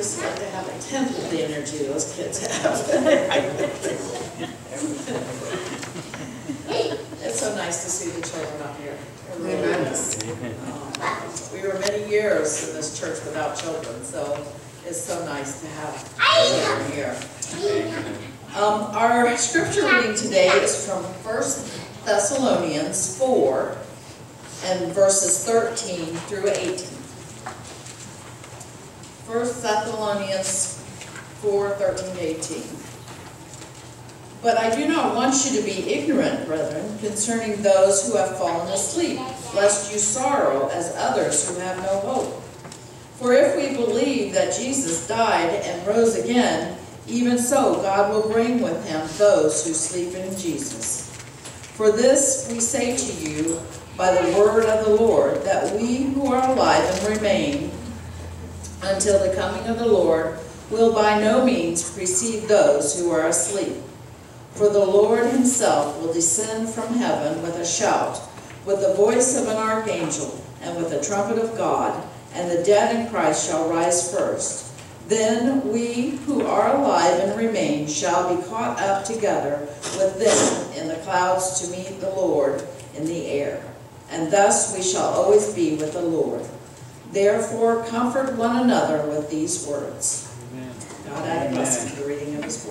just like to have a tenth of the energy those kids have. it's so nice to see the children up here. Um, we were many years in this church without children, so it's so nice to have children here. Um, our scripture reading today is from 1 Thessalonians 4 and verses 13 through 18. Thessalonians four, thirteen to eighteen. But I do not want you to be ignorant, brethren, concerning those who have fallen asleep, lest you sorrow as others who have no hope. For if we believe that Jesus died and rose again, even so God will bring with him those who sleep in Jesus. For this we say to you by the word of the Lord, that we who are alive and remain until the coming of the Lord will by no means precede those who are asleep. For the Lord himself will descend from heaven with a shout, with the voice of an archangel, and with the trumpet of God, and the dead in Christ shall rise first. Then we who are alive and remain shall be caught up together with them in the clouds to meet the Lord in the air. And thus we shall always be with the Lord. Therefore comfort one another with these words. God add a blessing to the reading of his word.